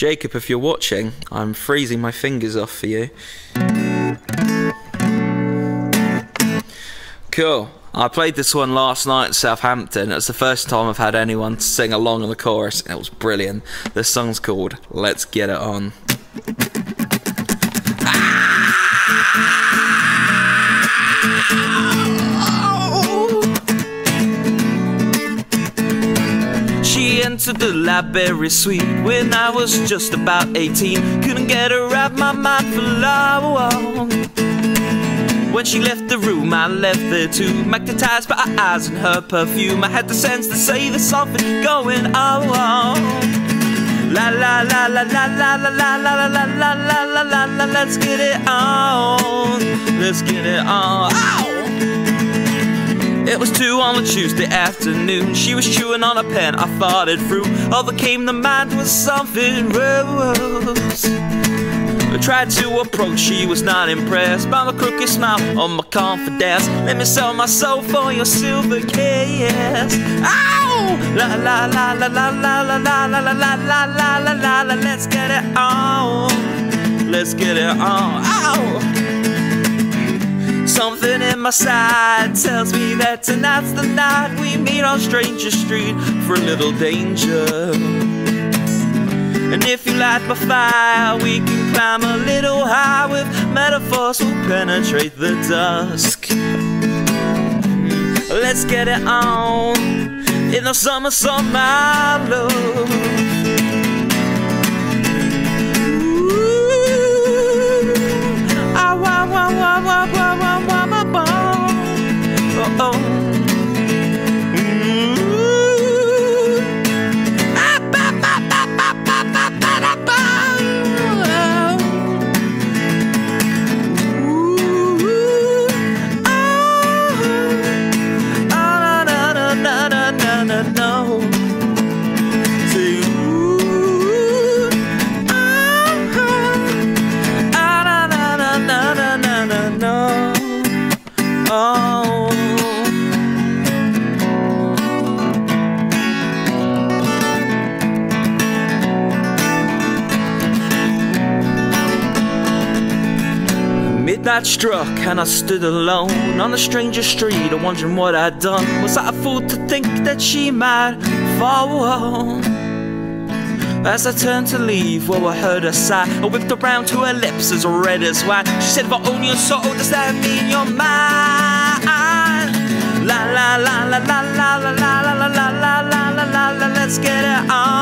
Jacob, if you're watching, I'm freezing my fingers off for you. Cool. I played this one last night in Southampton. It's the first time I've had anyone sing along on the chorus, it was brilliant. This song's called Let's Get It On. Entered the library suite when I was just about 18. Couldn't get her out my mind for long. When she left the room, I left there too. Magnetized by her eyes and her perfume. I had the sense to say there's something going on. La la la la la la la la la la la la la la la la Let's get it on. Let's get it on. It was two on a Tuesday afternoon. She was chewing on a pen. I thought it through. All that came to mind was something rose. I tried to approach, she was not impressed by my crooked smile on my confidence. Let me sell my soul for your silver kiss. Ow! La la la la la la la la la la la la la la la la. Let's get it on. Let's get it on. Ow! Something in my side tells me that tonight's the night we meet on Stranger Street for a little danger. And if you light my fire, we can climb a little high with metaphors will penetrate the dusk. Let's get it on in the summer, summer love. Midnight struck and I stood alone on a stranger street, wondering what I'd done. Was I a fool to think that she might fall? As I turned to leave, well, I heard her sigh. I whipped around to her lips as red as wine. She said, "For only your soul, does that mean you're mine?" La la la la la la la la la la la la la la. Let's get it on.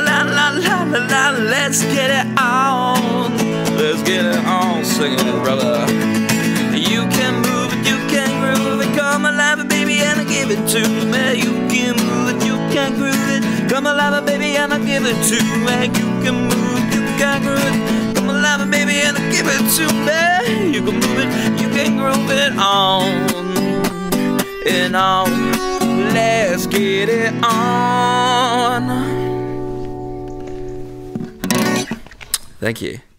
la la la la la la. Let's get it on. Let's get it on, singing brother. You can move it, you can groove it. Come alive, baby, and I give it to me. You can move it, you can groove it. Come alive, baby, and I give it to me. You can move it, you can groove it. Come alive, baby, and I give it to me. You can move it, you can groove it on and on. Let's get it on. Thank you.